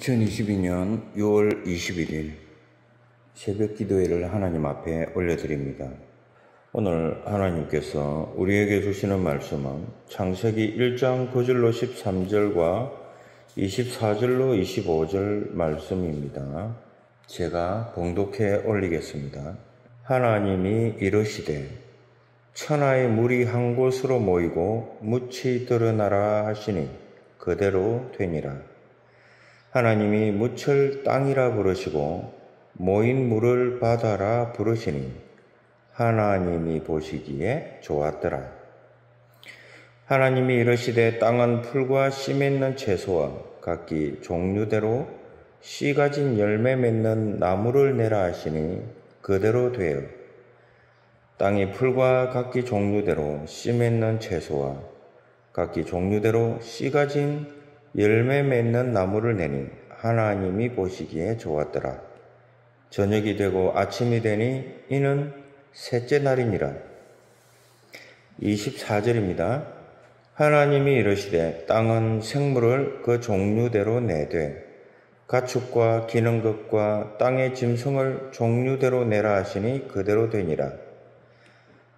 2022년 6월 21일 새벽 기도회를 하나님 앞에 올려드립니다. 오늘 하나님께서 우리에게 주시는 말씀은 창세기 1장 9절로 13절과 24절로 25절 말씀입니다. 제가 봉독해 올리겠습니다. 하나님이 이르시되 천하의 물이 한 곳으로 모이고 묻이 드러나라 하시니 그대로 되니라. 하나님이 무철 땅이라 부르시고 모인 물을 바다라 부르시니 하나님이 보시기에 좋았더라. 하나님이 이르시되 땅은 풀과 씨 맺는 채소와 각기 종류대로 씨 가진 열매 맺는 나무를 내라 하시니 그대로 되어 땅이 풀과 각기 종류대로 씨 맺는 채소와 각기 종류대로 씨 가진 열매 맺는 나무를 내니 하나님이 보시기에 좋았더라. 저녁이 되고 아침이 되니 이는 셋째 날이니라. 24절입니다. 하나님이 이르시되 땅은 생물을 그 종류대로 내되 가축과 기는 것과 땅의 짐승을 종류대로 내라 하시니 그대로 되니라.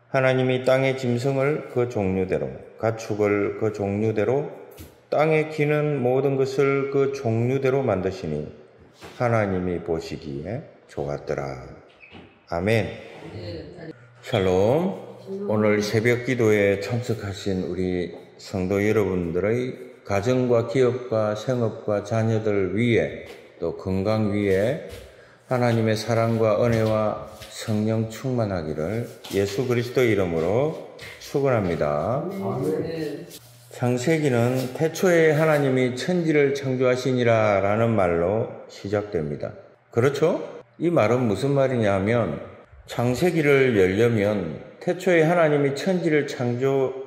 하나님이 땅의 짐승을 그 종류대로 가축을 그 종류대로 땅에 기는 모든 것을 그 종류대로 만드시니 하나님이 보시기에 좋았더라. 아멘. 샬롬. 오늘 새벽 기도에 참석하신 우리 성도 여러분들의 가정과 기업과 생업과 자녀들 위에 또 건강 위에 하나님의 사랑과 은혜와 성령 충만하기를 예수 그리스도 이름으로 축원합니다. 창세기는 태초에 하나님이 천지를 창조하시니라 라는 말로 시작됩니다. 그렇죠? 이 말은 무슨 말이냐면 창세기를 열려면 태초에 하나님이 천지를 창조했다라는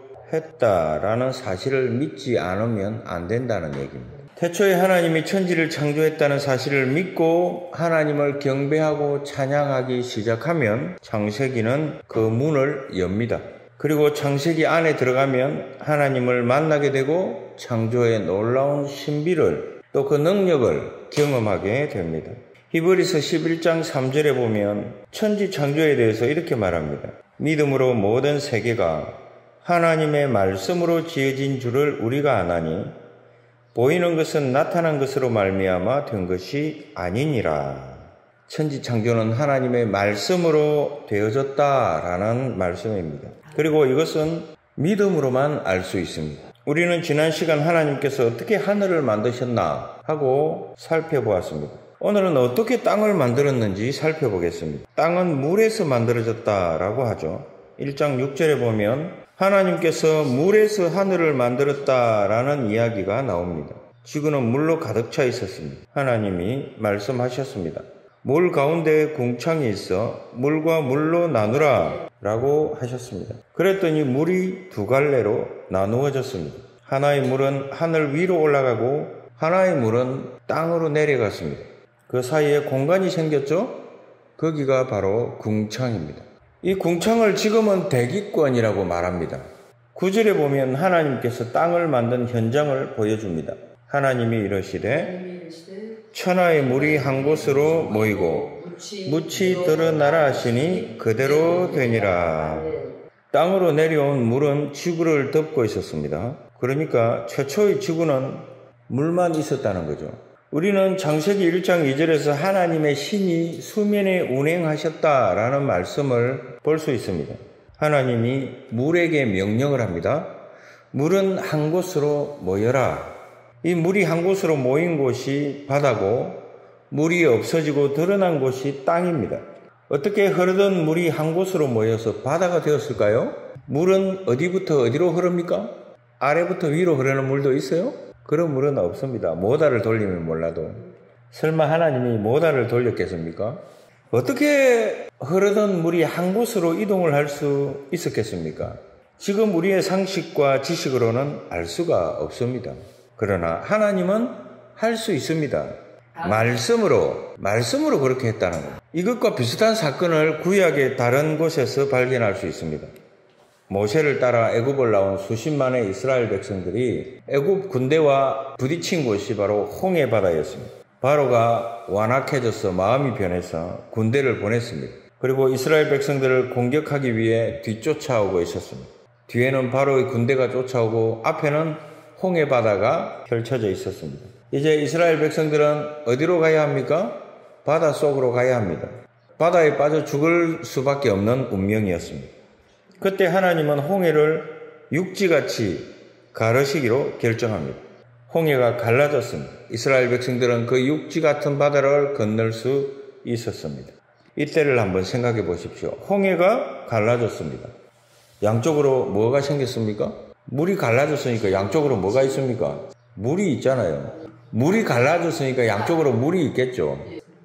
사실을 믿지 않으면 안 된다는 얘기입니다. 태초에 하나님이 천지를 창조했다는 사실을 믿고 하나님을 경배하고 찬양하기 시작하면 창세기는 그 문을 엽니다. 그리고 창세기 안에 들어가면 하나님을 만나게 되고 창조의 놀라운 신비를 또 그 능력을 경험하게 됩니다. 히브리서 11장 3절에 보면 천지 창조에 대해서 이렇게 말합니다. 믿음으로 모든 세계가 하나님의 말씀으로 지어진 줄을 우리가 아나니 보이는 것은 나타난 것으로 말미암아 된 것이 아니니라. 천지 창조는 하나님의 말씀으로 되어졌다라는 말씀입니다. 그리고 이것은 믿음으로만 알 수 있습니다. 우리는 지난 시간 하나님께서 어떻게 하늘을 만드셨나 하고 살펴보았습니다. 오늘은 어떻게 땅을 만들었는지 살펴보겠습니다. 땅은 물에서 만들어졌다라고 하죠. 1장 6절에 보면 하나님께서 물에서 하늘을 만들었다라는 이야기가 나옵니다. 지구는 물로 가득 차 있었습니다. 하나님이 말씀하셨습니다. 물 가운데 궁창이 있어 물과 물로 나누라 라고 하셨습니다. 그랬더니 물이 두 갈래로 나누어졌습니다. 하나의 물은 하늘 위로 올라가고 하나의 물은 땅으로 내려갔습니다. 그 사이에 공간이 생겼죠? 거기가 바로 궁창입니다. 이 궁창을 지금은 대기권이라고 말합니다. 구절에 보면 하나님께서 땅을 만든 현장을 보여줍니다. 하나님이 이러시되 천하의 물이 한 곳으로 모이고 묻이 드러나라 하시니 그대로 되니라. 땅으로 내려온 물은 지구를 덮고 있었습니다. 그러니까 최초의 지구는 물만 있었다는 거죠. 우리는 장세기 1장 2절에서 하나님의 신이 수면에 운행하셨다라는 말씀을 볼 수 있습니다. 하나님이 물에게 명령을 합니다. 물은 한 곳으로 모여라. 이 물이 한 곳으로 모인 곳이 바다고 물이 없어지고 드러난 곳이 땅입니다. 어떻게 흐르던 물이 한 곳으로 모여서 바다가 되었을까요? 물은 어디부터 어디로 흐릅니까? 아래부터 위로 흐르는 물도 있어요? 그런 물은 없습니다. 모다를 돌리면 몰라도. 설마 하나님이 모다를 돌렸겠습니까? 어떻게 흐르던 물이 한 곳으로 이동을 할 수 있었겠습니까? 지금 우리의 상식과 지식으로는 알 수가 없습니다. 그러나 하나님은 할 수 있습니다. 말씀으로, 말씀으로 그렇게 했다는 거예요. 이것과 비슷한 사건을 구약의 다른 곳에서 발견할 수 있습니다. 모세를 따라 애굽을 나온 수십만의 이스라엘 백성들이 애굽 군대와 부딪힌 곳이 바로 홍해 바다였습니다. 바로가 완악해져서 마음이 변해서 군대를 보냈습니다. 그리고 이스라엘 백성들을 공격하기 위해 뒤쫓아오고 있었습니다. 뒤에는 바로의 군대가 쫓아오고 앞에는 홍해 바다가 펼쳐져 있었습니다. 이제 이스라엘 백성들은 어디로 가야 합니까? 바다 속으로 가야 합니다. 바다에 빠져 죽을 수밖에 없는 운명이었습니다. 그때 하나님은 홍해를 육지같이 가르시기로 결정합니다. 홍해가 갈라졌습니다. 이스라엘 백성들은 그 육지 같은 바다를 건널 수 있었습니다. 이때를 한번 생각해 보십시오. 홍해가 갈라졌습니다. 양쪽으로 뭐가 생겼습니까? 물이 갈라졌으니까 양쪽으로 뭐가 있습니까? 물이 있잖아요. 물이 갈라졌으니까 양쪽으로 물이 있겠죠.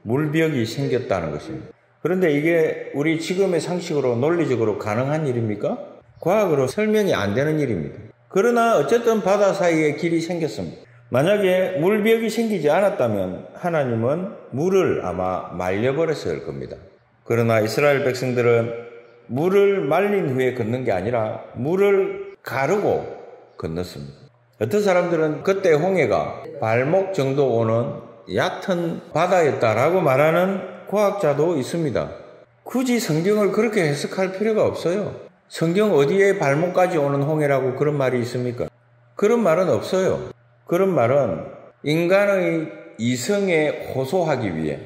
물벽이 생겼다는 것입니다. 그런데 이게 우리 지금의 상식으로 논리적으로 가능한 일입니까? 과학으로 설명이 안 되는 일입니다. 그러나 어쨌든 바다 사이에 길이 생겼습니다. 만약에 물벽이 생기지 않았다면 하나님은 물을 아마 말려버렸을 겁니다. 그러나 이스라엘 백성들은 물을 말린 후에 걷는 게 아니라 물을 가르고 건넜습니다. 어떤 사람들은 그때 홍해가 발목 정도 오는 얕은 바다였다라고 말하는 과학자도 있습니다. 굳이 성경을 그렇게 해석할 필요가 없어요. 성경 어디에 발목까지 오는 홍해라고 그런 말이 있습니까? 그런 말은 없어요. 그런 말은 인간의 이성에 호소하기 위해,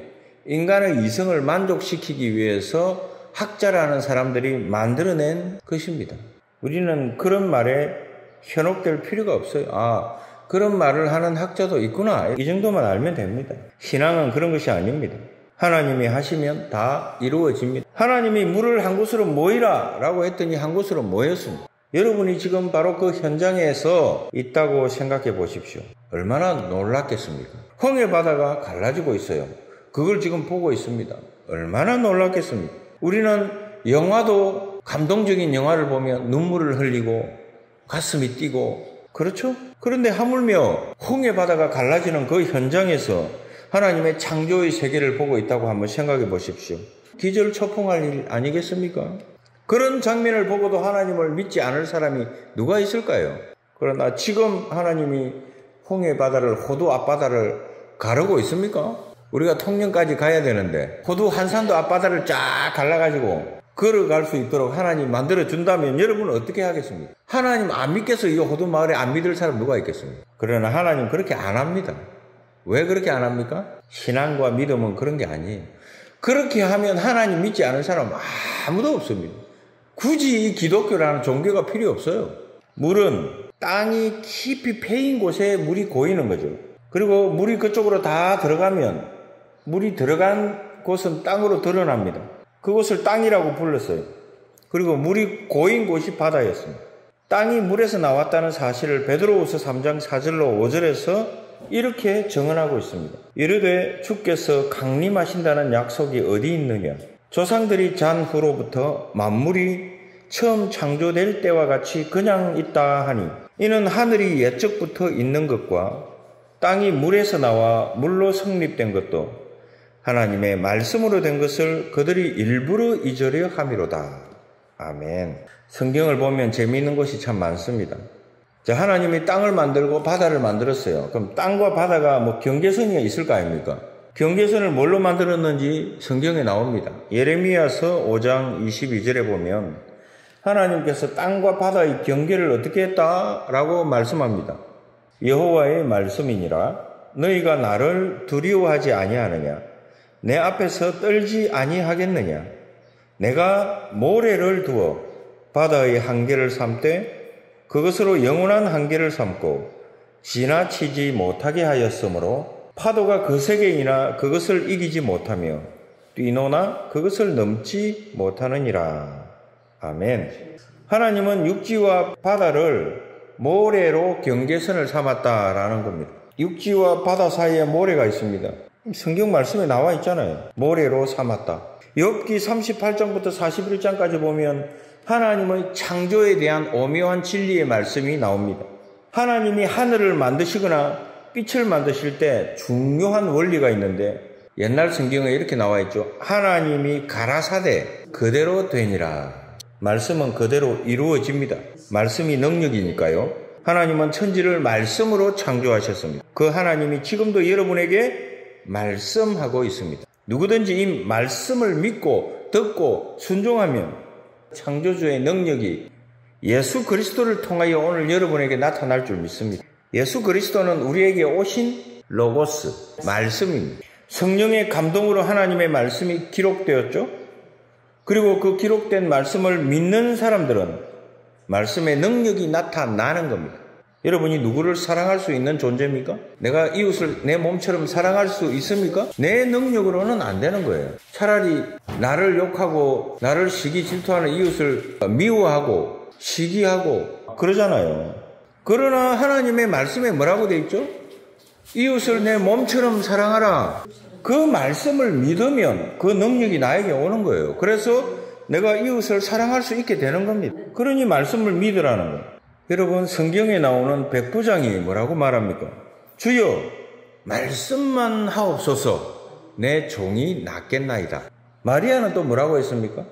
인간의 이성을 만족시키기 위해서 학자라는 사람들이 만들어낸 것입니다. 우리는 그런 말에 현혹될 필요가 없어요. 아, 그런 말을 하는 학자도 있구나. 이 정도만 알면 됩니다. 신앙은 그런 것이 아닙니다. 하나님이 하시면 다 이루어집니다. 하나님이 물을 한 곳으로 모이라 라고 했더니 한 곳으로 모였습니다. 여러분이 지금 바로 그 현장에서 있다고 생각해 보십시오. 얼마나 놀랐겠습니까? 홍해 바다가 갈라지고 있어요. 그걸 지금 보고 있습니다. 얼마나 놀랐겠습니까? 우리는 영화도 감동적인 영화를 보면 눈물을 흘리고 가슴이 뛰고 그렇죠? 그런데 하물며 홍해 바다가 갈라지는 그 현장에서 하나님의 창조의 세계를 보고 있다고 한번 생각해 보십시오. 기절 초풍할 일 아니겠습니까? 그런 장면을 보고도 하나님을 믿지 않을 사람이 누가 있을까요? 그러나 지금 하나님이 홍해 바다를 호두 앞바다를 가르고 있습니까? 우리가 통영까지 가야 되는데 호두 한산도 앞바다를 쫙 갈라가지고 걸어갈 수 있도록 하나님 만들어 준다면 여러분은 어떻게 하겠습니까? 하나님 안 믿겠어 이 호두 마을에 안 믿을 사람 누가 있겠습니까? 그러나 하나님 그렇게 안 합니다. 왜 그렇게 안 합니까? 신앙과 믿음은 그런 게 아니에요. 그렇게 하면 하나님 믿지 않은 사람 아무도 없습니다. 굳이 이 기독교라는 종교가 필요 없어요. 물은 땅이 깊이 패인 곳에 물이 고이는 거죠. 그리고 물이 그쪽으로 다 들어가면 물이 들어간 곳은 땅으로 드러납니다. 그곳을 땅이라고 불렀어요. 그리고 물이 고인 곳이 바다였습니다. 땅이 물에서 나왔다는 사실을 베드로우서 3장 4절로 5절에서 이렇게 정언하고 있습니다. 이르되 주께서 강림하신다는 약속이 어디 있느냐? 조상들이 잔 후로부터 만물이 처음 창조될 때와 같이 그냥 있다 하니 이는 하늘이 옛적부터 있는 것과 땅이 물에서 나와 물로 성립된 것도 하나님의 말씀으로 된 것을 그들이 일부러 잊으려 함이로다. 아멘. 성경을 보면 재미있는 것이 참 많습니다. 하나님이 땅을 만들고 바다를 만들었어요. 그럼 땅과 바다가 뭐 경계선이 있을 거 아닙니까? 경계선을 뭘로 만들었는지 성경에 나옵니다. 예레미야서 5장 22절에 보면 하나님께서 땅과 바다의 경계를 어떻게 했다라고 말씀합니다. 여호와의 말씀이니라 너희가 나를 두려워하지 아니하느냐 내 앞에서 떨지 아니하겠느냐 내가 모래를 두어 바다의 한계를 삼되 그것으로 영원한 한계를 삼고 지나치지 못하게 하였으므로 파도가 그 세계이나 그것을 이기지 못하며 뛰노나 그것을 넘지 못하느니라. 아멘. 하나님은 육지와 바다를 모래로 경계선을 삼았다라는 겁니다. 육지와 바다 사이에 모래가 있습니다. 성경 말씀에 나와 있잖아요. 모래로 삼았다. 엽기 38장부터 41장까지 보면 하나님의 창조에 대한 오묘한 진리의 말씀이 나옵니다. 하나님이 하늘을 만드시거나 빛을 만드실 때 중요한 원리가 있는데 옛날 성경에 이렇게 나와 있죠. 하나님이 가라사대 그대로 되니라. 말씀은 그대로 이루어집니다. 말씀이 능력이니까요. 하나님은 천지를 말씀으로 창조하셨습니다. 그 하나님이 지금도 여러분에게 말씀하고 있습니다. 누구든지 이 말씀을 믿고 듣고 순종하면 창조주의 능력이 예수 그리스도를 통하여 오늘 여러분에게 나타날 줄 믿습니다. 예수 그리스도는 우리에게 오신 로고스, 말씀입니다. 성령의 감동으로 하나님의 말씀이 기록되었죠? 그리고 그 기록된 말씀을 믿는 사람들은 말씀의 능력이 나타나는 겁니다. 여러분이 누구를 사랑할 수 있는 존재입니까? 내가 이웃을 내 몸처럼 사랑할 수 있습니까? 내 능력으로는 안 되는 거예요. 차라리 나를 욕하고 나를 시기 질투하는 이웃을 미워하고 시기하고 그러잖아요. 그러나 하나님의 말씀에 뭐라고 돼 있죠? 이웃을 내 몸처럼 사랑하라. 그 말씀을 믿으면 그 능력이 나에게 오는 거예요. 그래서 내가 이웃을 사랑할 수 있게 되는 겁니다. 그러니 말씀을 믿으라는 거예요. 여러분 성경에 나오는 백부장이 뭐라고 말합니까? 주여 말씀만 하옵소서 내 종이 낫겠나이다. 마리아는 또 뭐라고 했습니까?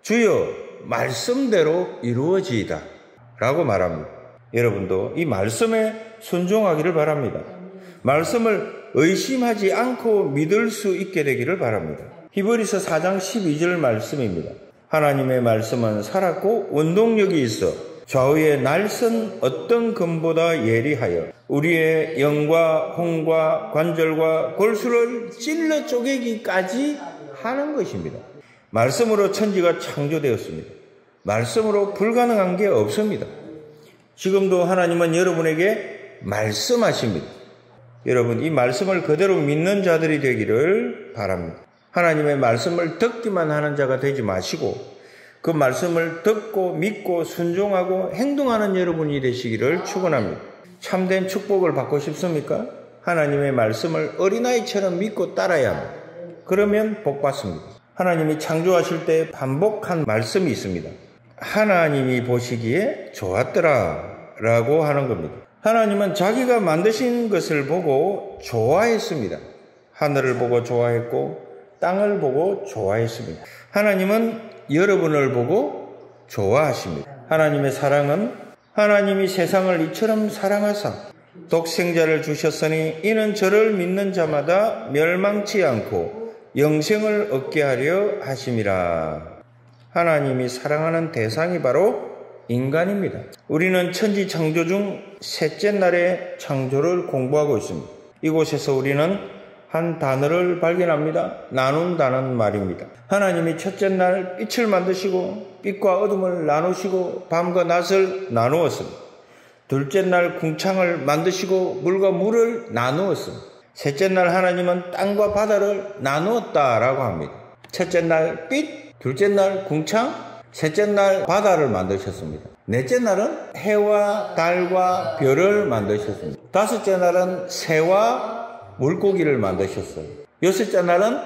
주여 말씀대로 이루어지이다. 라고 말합니다. 여러분도 이 말씀에 순종하기를 바랍니다. 말씀을 의심하지 않고 믿을 수 있게 되기를 바랍니다. 히브리서 4장 12절 말씀입니다. 하나님의 말씀은 살았고 운동력이 있어 좌우의 날선 어떤 금보다 예리하여 우리의 영과 홍과 관절과 골수를 찔러 쪼개기까지 하는 것입니다. 말씀으로 천지가 창조되었습니다. 말씀으로 불가능한 게 없습니다. 지금도 하나님은 여러분에게 말씀하십니다. 여러분, 이 말씀을 그대로 믿는 자들이 되기를 바랍니다. 하나님의 말씀을 듣기만 하는 자가 되지 마시고 그 말씀을 듣고 믿고 순종하고 행동하는 여러분이 되시기를 축원합니다. 참된 축복을 받고 싶습니까? 하나님의 말씀을 어린아이처럼 믿고 따라야 합니다. 그러면 복 받습니다. 하나님이 창조하실 때 반복한 말씀이 있습니다. 하나님이 보시기에 좋았더라 라고 하는 겁니다. 하나님은 자기가 만드신 것을 보고 좋아했습니다. 하늘을 보고 좋아했고 땅을 보고 좋아했습니다. 하나님은 여러분을 보고 좋아하십니다. 하나님의 사랑은 하나님이 세상을 이처럼 사랑하사 독생자를 주셨으니 이는 저를 믿는 자마다 멸망치 않고 영생을 얻게 하려 하심이라. 하나님이 사랑하는 대상이 바로 인간입니다. 우리는 천지 창조 중 셋째 날의 창조를 공부하고 있습니다. 이곳에서 우리는 한 단어를 발견합니다. 나눈다는 말입니다. 하나님이 첫째 날 빛을 만드시고 빛과 어둠을 나누시고 밤과 낮을 나누었습니다. 둘째 날 궁창을 만드시고 물과 물을 나누었습니다. 셋째 날 하나님은 땅과 바다를 나누었다라고 합니다. 첫째 날 빛, 둘째 날 궁창, 셋째 날 바다를 만드셨습니다. 넷째 날은 해와 달과 별을 만드셨습니다. 다섯째 날은 새와 물고기를 만드셨어요. 여섯째 날은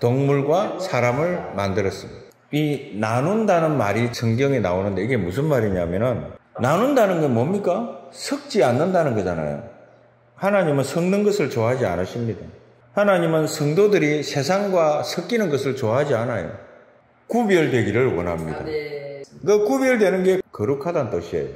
동물과 사람을 만들었습니다. 이 나눈다는 말이 성경에 나오는데 이게 무슨 말이냐면은 나눈다는 게 뭡니까? 섞지 않는다는 거잖아요. 하나님은 섞는 것을 좋아하지 않으십니다. 하나님은 성도들이 세상과 섞이는 것을 좋아하지 않아요. 구별되기를 원합니다. 아, 네. 그 구별되는 게 거룩하다는 뜻이에요.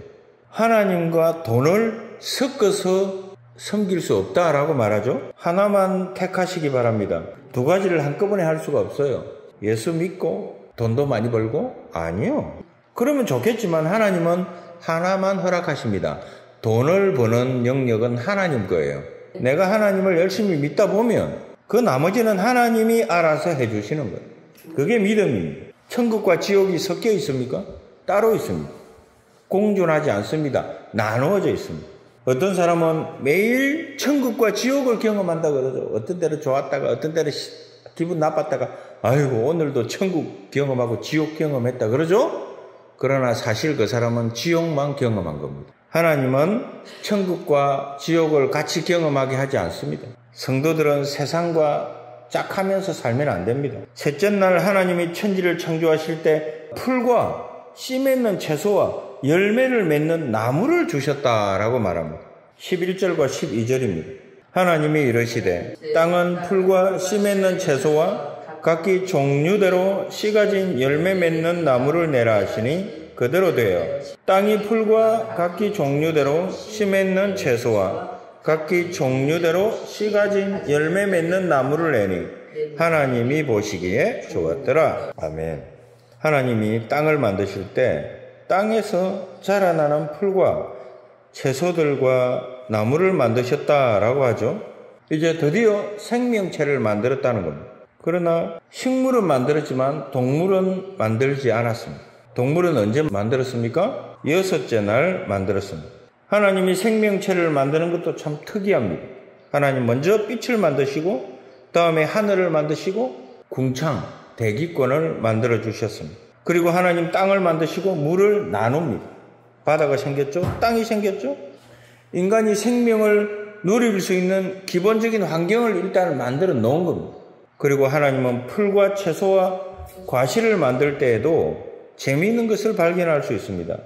하나님과 돈을 섞어서 섬길 수 없다라고 말하죠. 하나만 택하시기 바랍니다. 두 가지를 한꺼번에 할 수가 없어요. 예수 믿고 돈도 많이 벌고 아니요. 그러면 좋겠지만 하나님은 하나만 허락하십니다. 돈을 버는 영역은 하나님 거예요. 내가 하나님을 열심히 믿다 보면 그 나머지는 하나님이 알아서 해주시는 거예요. 그게 믿음입니다. 천국과 지옥이 섞여 있습니까? 따로 있습니다. 공존하지 않습니다. 나누어져 있습니다. 어떤 사람은 매일 천국과 지옥을 경험한다 그러죠. 어떤 때는 좋았다가 어떤 때는 기분 나빴다가 아이고 오늘도 천국 경험하고 지옥 경험했다 그러죠. 그러나 사실 그 사람은 지옥만 경험한 겁니다. 하나님은 천국과 지옥을 같이 경험하게 하지 않습니다. 성도들은 세상과 짝하면서 살면 안 됩니다. 셋째 날 하나님이 천지를 창조하실 때 풀과 씨 맺는 채소와 열매를 맺는 나무를 주셨다라고 말합니다. 11절과 12절입니다. 하나님이 이르시되 땅은 풀과 씨 맺는 채소와 각기 종류대로 씨 가 진 열매 맺는 나무를 내라 하시니 그대로 되어 땅이 풀과 각기 종류대로 씨 맺는 채소와 각기 종류대로 씨 가 진 열매 맺는 나무를 내니 하나님이 보시기에 좋았더라. 아멘. 하나님이 땅을 만드실 때 땅에서 자라나는 풀과 채소들과 나무를 만드셨다라고 하죠. 이제 드디어 생명체를 만들었다는 겁니다. 그러나 식물은 만들었지만 동물은 만들지 않았습니다. 동물은 언제 만들었습니까? 여섯째 날 만들었습니다. 하나님이 생명체를 만드는 것도 참 특이합니다. 하나님 먼저 빛을 만드시고 다음에 하늘을 만드시고 궁창, 대기권을 만들어 주셨습니다. 그리고 하나님 땅을 만드시고 물을 나눕니다. 바다가 생겼죠? 땅이 생겼죠? 인간이 생명을 누릴 수 있는 기본적인 환경을 일단 만들어 놓은 겁니다. 그리고 하나님은 풀과 채소와 과실을 만들 때에도 재미있는 것을 발견할 수 있습니다.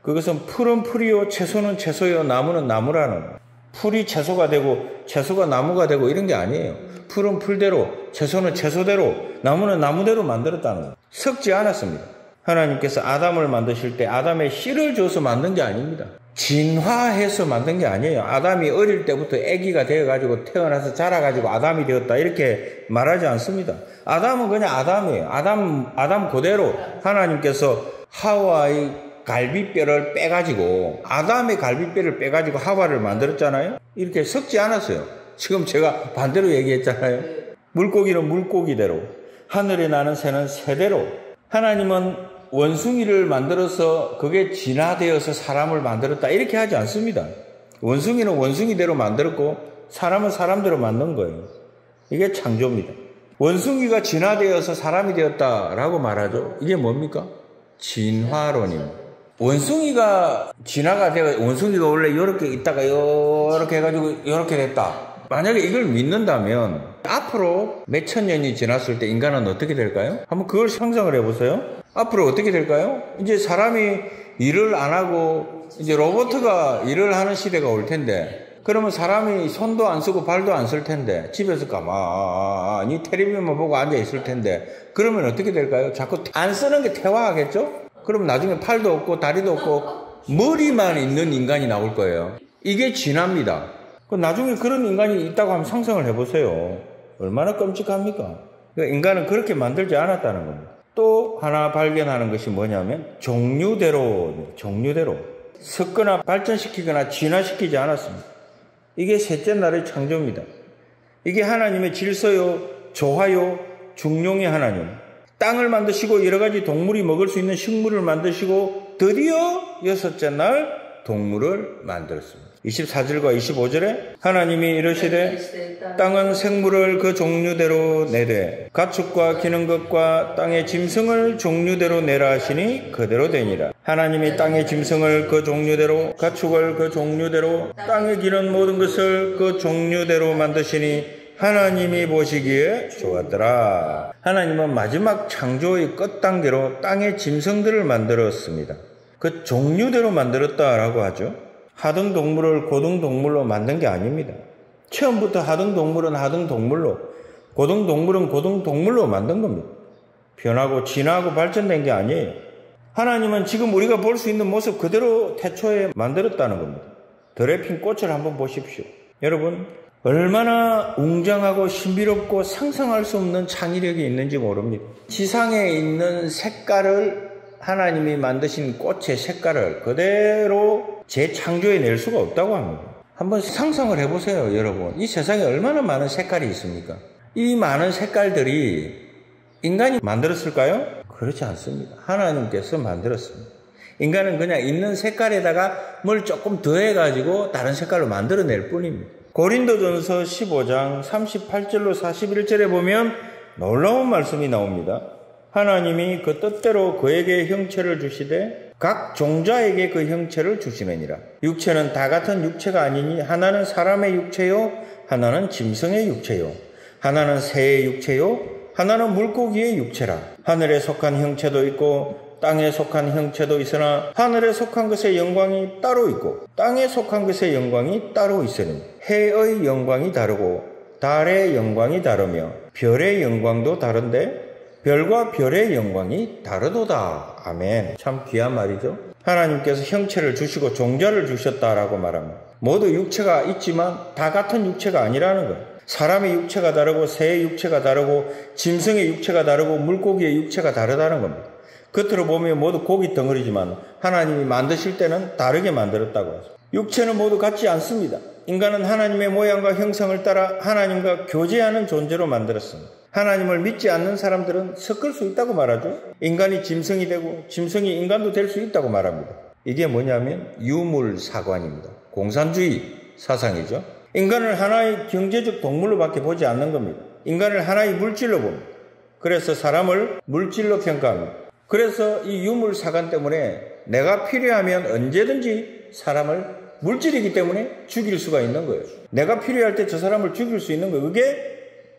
그것은 풀은 풀이요, 채소는 채소요, 나무는 나무라는 풀이 채소가 되고 채소가 나무가 되고 이런 게 아니에요. 풀은 풀대로, 채소는 채소대로, 나무는 나무대로 만들었다는 거예요. 섞지 않았습니다. 하나님께서 아담을 만드실 때 아담의 씨를 줘서 만든 게 아닙니다. 진화해서 만든 게 아니에요. 아담이 어릴 때부터 아기가 되어가지고 태어나서 자라가지고 아담이 되었다 이렇게 말하지 않습니다. 아담은 그냥 아담이에요. 아담 아담 그대로 하나님께서 하와의 갈비뼈를 빼가지고 아담의 갈비뼈를 빼가지고 하와를 만들었잖아요. 이렇게 섞지 않았어요. 지금 제가 반대로 얘기했잖아요. 물고기는 물고기대로 하늘에 나는 새는 새대로 하나님은 원숭이를 만들어서 그게 진화되어서 사람을 만들었다 이렇게 하지 않습니다. 원숭이는 원숭이대로 만들었고 사람은 사람대로 만든 거예요. 이게 창조입니다. 원숭이가 진화되어서 사람이 되었다라고 말하죠. 이게 뭡니까? 진화론입니다. 원숭이가 진화가 되어 원숭이가 원래 이렇게 있다가 이렇게 해가지고 이렇게 됐다. 만약에 이걸 믿는다면 앞으로 몇 천 년이 지났을 때 인간은 어떻게 될까요? 한번 그걸 상상을 해보세요. 앞으로 어떻게 될까요? 이제 사람이 일을 안 하고 이제 로봇가 일을 하는 시대가 올 텐데 그러면 사람이 손도 안 쓰고 발도 안 쓸 텐데 집에서 가만히 텔레비전만 보고 앉아 있을 텐데 그러면 어떻게 될까요? 자꾸 안 쓰는 게 퇴화하겠죠? 그럼 나중에 팔도 없고 다리도 없고 머리만 있는 인간이 나올 거예요. 이게 진화입니다. 그 나중에 그런 인간이 있다고 한번 상상을 해보세요. 얼마나 끔찍합니까? 그러니까 인간은 그렇게 만들지 않았다는 겁니다. 또 하나 발견하는 것이 뭐냐면 종류대로, 종류대로 섞거나 발전시키거나 진화시키지 않았습니다. 이게 셋째 날의 창조입니다. 이게 하나님의 질서요, 조화요, 중용의 하나님. 땅을 만드시고 여러 가지 동물이 먹을 수 있는 식물을 만드시고 드디어 여섯째 날 동물을 만들었습니다. 24절과 25절에 하나님이 이르시되 땅은 생물을 그 종류대로 내되 가축과 기는 것과 땅의 짐승을 종류대로 내라 하시니 그대로 되니라 하나님이 땅의 짐승을 그 종류대로 가축을 그 종류대로 땅에 기는 모든 것을 그 종류대로 만드시니 하나님이 보시기에 좋았더라. 하나님은 마지막 창조의 끝 단계로 땅의 짐승들을 만들었습니다. 그 종류대로 만들었다라고 하죠. 하등 동물을 고등 동물로 만든 게 아닙니다. 처음부터 하등 동물은 하등 동물로, 고등 동물은 고등 동물로 만든 겁니다. 변하고 진화하고 발전된 게 아니에요. 하나님은 지금 우리가 볼 수 있는 모습 그대로 태초에 만들었다는 겁니다. 드레핀 꽃을 한번 보십시오. 여러분, 얼마나 웅장하고 신비롭고 상상할 수 없는 창의력이 있는지 모릅니다. 지상에 있는 색깔을 하나님이 만드신 꽃의 색깔을 그대로 재창조해 낼 수가 없다고 합니다. 한번 상상을 해보세요, 여러분. 이 세상에 얼마나 많은 색깔이 있습니까? 이 많은 색깔들이 인간이 만들었을까요? 그렇지 않습니다. 하나님께서 만들었습니다. 인간은 그냥 있는 색깔에다가 뭘 조금 더해가지고 다른 색깔로 만들어낼 뿐입니다. 고린도전서 15장 38절로 41절에 보면 놀라운 말씀이 나옵니다. 하나님이 그 뜻대로 그에게 형체를 주시되 각 종자에게 그 형체를 주시느니라. 육체는 다 같은 육체가 아니니 하나는 사람의 육체요, 하나는 짐승의 육체요, 하나는 새의 육체요, 하나는 물고기의 육체라. 하늘에 속한 형체도 있고 땅에 속한 형체도 있으나 하늘에 속한 것의 영광이 따로 있고 땅에 속한 것의 영광이 따로 있으니 해의 영광이 다르고 달의 영광이 다르며 별의 영광도 다른데 별과 별의 영광이 다르도다. 아멘. 참 귀한 말이죠. 하나님께서 형체를 주시고 종자를 주셨다라고 말합니다. 모두 육체가 있지만 다 같은 육체가 아니라는 거예요. 사람의 육체가 다르고 새의 육체가 다르고 짐승의 육체가 다르고 물고기의 육체가 다르다는 겁니다. 겉으로 보면 모두 고기 덩어리지만 하나님이 만드실 때는 다르게 만들었다고 하죠. 육체는 모두 같지 않습니다. 인간은 하나님의 모양과 형상을 따라 하나님과 교제하는 존재로 만들었습니다. 하나님을 믿지 않는 사람들은 섞을 수 있다고 말하죠. 인간이 짐승이 되고 짐승이 인간도 될 수 있다고 말합니다. 이게 뭐냐면 유물사관입니다. 공산주의 사상이죠. 인간을 하나의 경제적 동물로밖에 보지 않는 겁니다. 인간을 하나의 물질로 봅니다. 그래서 사람을 물질로 평가합니다. 그래서 이 유물사관 때문에 내가 필요하면 언제든지 사람을 물질이기 때문에 죽일 수가 있는 거예요. 내가 필요할 때 저 사람을 죽일 수 있는 거예요. 그게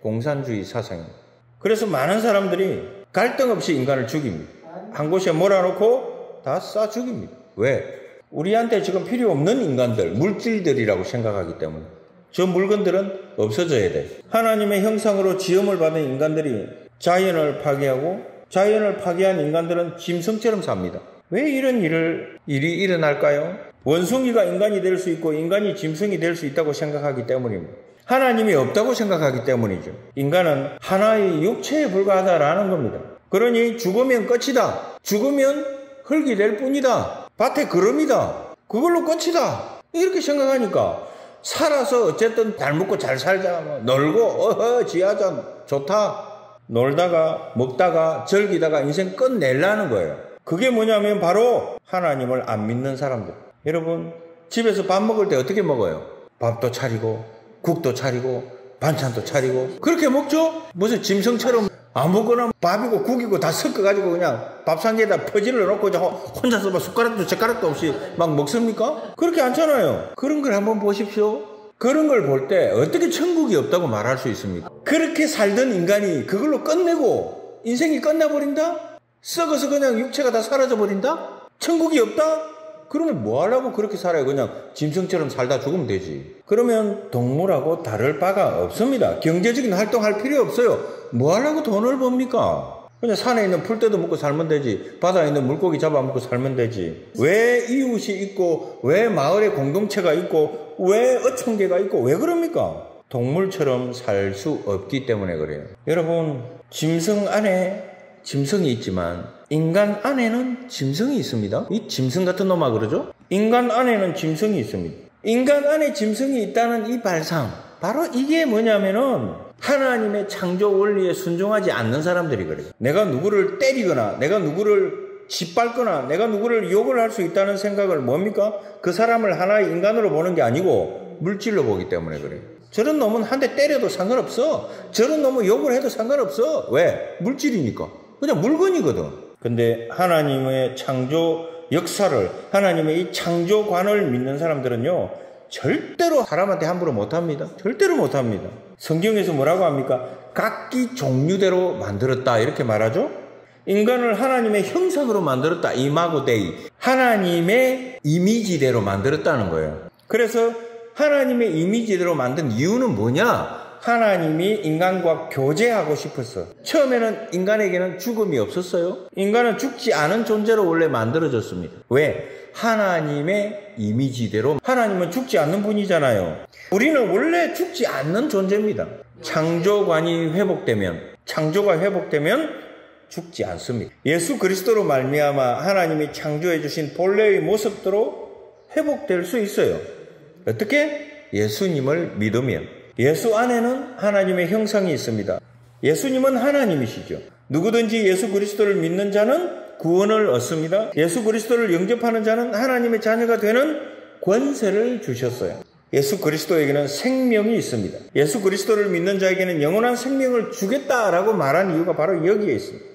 공산주의 사상입니다. 그래서 많은 사람들이 갈등 없이 인간을 죽입니다. 한 곳에 몰아놓고 다쏴 죽입니다. 왜? 우리한테 지금 필요 없는 인간들, 물질들이라고 생각하기 때문에. 저 물건들은 없어져야 돼. 하나님의 형상으로 지음을 받은 인간들이 자연을 파괴하고 자연을 파괴한 인간들은 짐승처럼 삽니다. 왜 이런 일을, 일이 일어날까요? 원숭이가 인간이 될 수 있고 인간이 짐승이 될 수 있다고 생각하기 때문입니다. 하나님이 없다고 생각하기 때문이죠. 인간은 하나의 육체에 불과하다라는 겁니다. 그러니 죽으면 끝이다. 죽으면 흙이 될 뿐이다. 밭에 걸음이다. 그걸로 끝이다. 이렇게 생각하니까 살아서 어쨌든 잘 먹고 잘 살자. 뭐 놀고 어허 지하자 좋다. 놀다가 먹다가 즐기다가 인생 끝내려는 거예요. 그게 뭐냐면 바로 하나님을 안 믿는 사람들. 여러분 집에서 밥 먹을 때 어떻게 먹어요? 밥도 차리고 국도 차리고 반찬도 차리고 그렇게 먹죠? 무슨 짐승처럼 아무거나 밥이고 국이고 다 섞어가지고 그냥 밥상에다 퍼지를 놓고 혼자서 막 숟가락도 젓가락도 없이 막 먹습니까? 그렇게 않잖아요. 그런 걸 한번 보십시오. 그런 걸 볼 때 어떻게 천국이 없다고 말할 수 있습니까? 그렇게 살던 인간이 그걸로 끝내고 인생이 끝나버린다? 썩어서 그냥 육체가 다 사라져 버린다? 천국이 없다? 그러면 뭐 하려고 그렇게 살아요? 그냥 짐승처럼 살다 죽으면 되지. 그러면 동물하고 다를 바가 없습니다. 경제적인 활동할 필요 없어요. 뭐 하려고 돈을 법니까? 그냥 산에 있는 풀떼도 먹고 살면 되지. 바다에 있는 물고기 잡아먹고 살면 되지. 왜 이웃이 있고, 왜 마을에 공동체가 있고, 왜 어촌계가 있고, 왜 그럽니까? 동물처럼 살 수 없기 때문에 그래요. 여러분, 짐승 안에 짐승이 있지만 인간 안에는 짐승이 있습니다. 이 짐승 같은 놈아 그러죠? 인간 안에는 짐승이 있습니다. 인간 안에 짐승이 있다는 이 발상. 바로 이게 뭐냐면은 하나님의 창조 원리에 순종하지 않는 사람들이 그래요. 내가 누구를 때리거나 내가 누구를 짓밟거나 내가 누구를 욕을 할 수 있다는 생각을 뭡니까? 그 사람을 하나의 인간으로 보는 게 아니고 물질로 보기 때문에 그래요. 저런 놈은 한 대 때려도 상관없어. 저런 놈은 욕을 해도 상관없어. 왜? 물질이니까. 그냥 물건이거든. 근데 하나님의 창조 역사를 하나님의 이 창조관을 믿는 사람들은요 절대로 사람한테 함부로 못합니다. 절대로 못합니다. 성경에서 뭐라고 합니까? 각기 종류대로 만들었다 이렇게 말하죠. 인간을 하나님의 형상으로 만들었다 이마고데이 하나님의 이미지대로 만들었다는 거예요. 그래서 하나님의 이미지대로 만든 이유는 뭐냐? 하나님이 인간과 교제하고 싶었어. 처음에는 인간에게는 죽음이 없었어요. 인간은 죽지 않은 존재로 원래 만들어졌습니다. 왜? 하나님의 이미지대로 하나님은 죽지 않는 분이잖아요. 우리는 원래 죽지 않는 존재입니다. 창조관이 회복되면 창조가 회복되면 죽지 않습니다. 예수 그리스도로 말미암아 하나님이 창조해 주신 본래의 모습대로 회복될 수 있어요. 어떻게? 예수님을 믿으면 예수 안에는 하나님의 형상이 있습니다. 예수님은 하나님이시죠. 누구든지 예수 그리스도를 믿는 자는 구원을 얻습니다. 예수 그리스도를 영접하는 자는 하나님의 자녀가 되는 권세를 주셨어요. 예수 그리스도에게는 생명이 있습니다. 예수 그리스도를 믿는 자에게는 영원한 생명을 주겠다라고 말한 이유가 바로 여기에 있습니다.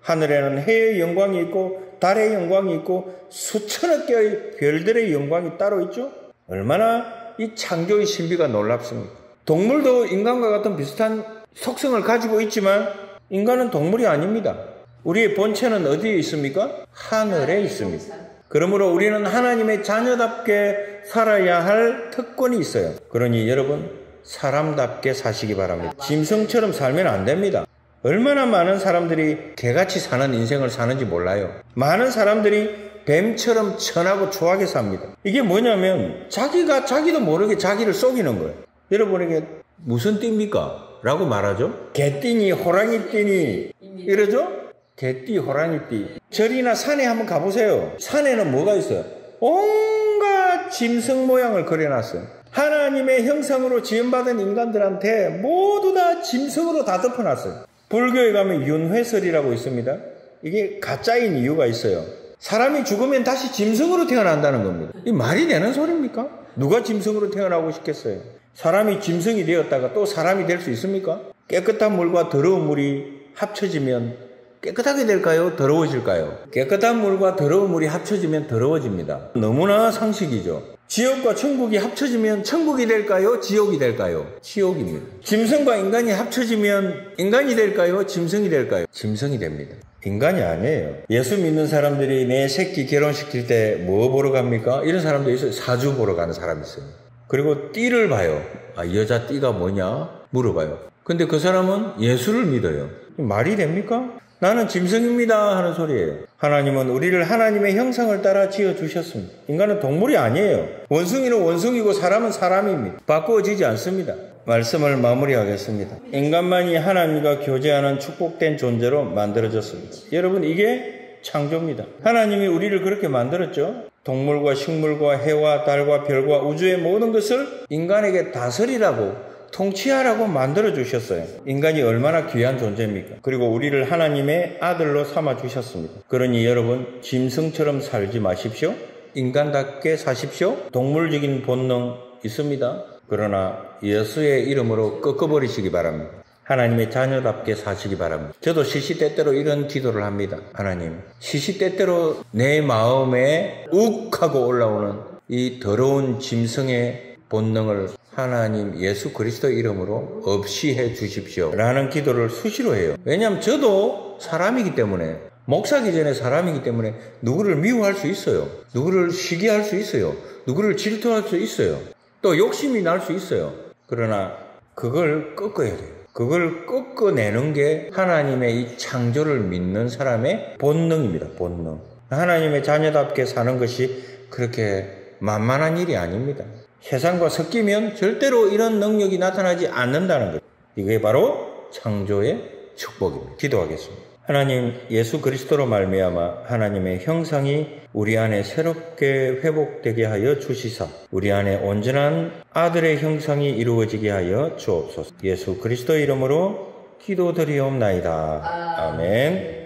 하늘에는 해의 영광이 있고 달의 영광이 있고 수천억 개의 별들의 영광이 따로 있죠. 얼마나 이 창조의 신비가 놀랍습니다. 동물도 인간과 같은 비슷한 속성을 가지고 있지만 인간은 동물이 아닙니다. 우리의 본체는 어디에 있습니까? 하늘에 있습니다. 그러므로 우리는 하나님의 자녀답게 살아야 할 특권이 있어요. 그러니 여러분, 사람답게 사시기 바랍니다. 짐승처럼 살면 안 됩니다. 얼마나 많은 사람들이 개같이 사는 인생을 사는지 몰라요. 많은 사람들이 뱀처럼 천하고 초하게 삽니다. 이게 뭐냐면 자기가 자기도 모르게 자기를 속이는 거예요. 여러분에게 무슨 띠입니까? 라고 말하죠. 개띠니 호랑이 띠니 이러죠. 개띠 호랑이 띠. 절이나 산에 한번 가보세요. 산에는 뭐가 있어요? 온갖 짐승 모양을 그려놨어요. 하나님의 형상으로 지음받은 인간들한테 모두 다 짐승으로 다 덮어놨어요. 불교에 가면 윤회설이라고 있습니다. 이게 가짜인 이유가 있어요. 사람이 죽으면 다시 짐승으로 태어난다는 겁니다. 이 말이 되는 소리입니까? 누가 짐승으로 태어나고 싶겠어요? 사람이 짐승이 되었다가 또 사람이 될 수 있습니까? 깨끗한 물과 더러운 물이 합쳐지면 깨끗하게 될까요? 더러워질까요? 깨끗한 물과 더러운 물이 합쳐지면 더러워집니다. 너무나 상식이죠. 지옥과 천국이 합쳐지면 천국이 될까요? 지옥이 될까요? 지옥입니다. 짐승과 인간이 합쳐지면 인간이 될까요? 짐승이 될까요? 짐승이 됩니다. 인간이 아니에요. 예수 믿는 사람들이 내 새끼 결혼시킬 때 뭐 보러 갑니까? 이런 사람도 있어요. 사주 보러 가는 사람이 있어요. 그리고 띠를 봐요. 아, 여자 띠가 뭐냐? 물어봐요. 근데 그 사람은 예수를 믿어요. 말이 됩니까? 나는 짐승입니다 하는 소리예요. 하나님은 우리를 하나님의 형상을 따라 지어 주셨습니다. 인간은 동물이 아니에요. 원숭이는 원숭이고 사람은 사람입니다. 바꾸어지지 않습니다. 말씀을 마무리하겠습니다. 인간만이 하나님과 교제하는 축복된 존재로 만들어졌습니다. 여러분 이게 창조입니다. 하나님이 우리를 그렇게 만들었죠. 동물과 식물과 해와 달과 별과 우주의 모든 것을 인간에게 다스리라고 통치하라고 만들어 주셨어요. 인간이 얼마나 귀한 존재입니까? 그리고 우리를 하나님의 아들로 삼아 주셨습니다. 그러니 여러분 짐승처럼 살지 마십시오. 인간답게 사십시오. 동물적인 본능 있습니다. 그러나 예수의 이름으로 꺾어버리시기 바랍니다. 하나님의 자녀답게 사시기 바랍니다. 저도 시시때때로 이런 기도를 합니다. 하나님, 시시때때로 내 마음에 욱 하고 올라오는 이 더러운 짐승의 본능을 하나님 예수 그리스도 이름으로 없이 해 주십시오. 라는 기도를 수시로 해요. 왜냐하면 저도 사람이기 때문에 목사기 전에 사람이기 때문에 누구를 미워할 수 있어요. 누구를 시기할 수 있어요. 누구를 질투할 수 있어요. 또 욕심이 날 수 있어요. 그러나 그걸 꺾어야 돼요. 그걸 꺾어내는 게 하나님의 이 창조를 믿는 사람의 본능입니다. 본능. 하나님의 자녀답게 사는 것이 그렇게 만만한 일이 아닙니다. 세상과 섞이면 절대로 이런 능력이 나타나지 않는다는 것. 이게 바로 창조의 축복입니다. 기도하겠습니다. 하나님 예수 그리스도로 말미암아 하나님의 형상이 우리 안에 새롭게 회복되게 하여 주시사 우리 안에 온전한 아들의 형상이 이루어지게 하여 주옵소서. 예수 그리스도 이름으로 기도드리옵나이다. 아멘.